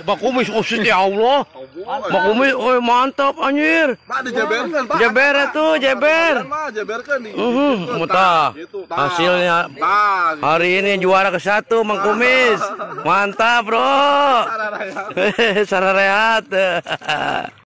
Pak Kumis, oh ya Allah. Pak Kumis, oh mantap anjir. Pak dijeberkan, Pak. Jeber ya itu, jeber. Jeberkan nih. Uhuh, gitu, mhm, muta. Gitu, Hasilnya hari ini juara ke satu, Mang Kumis. Mantap, bro. Sararehat. Sararehat.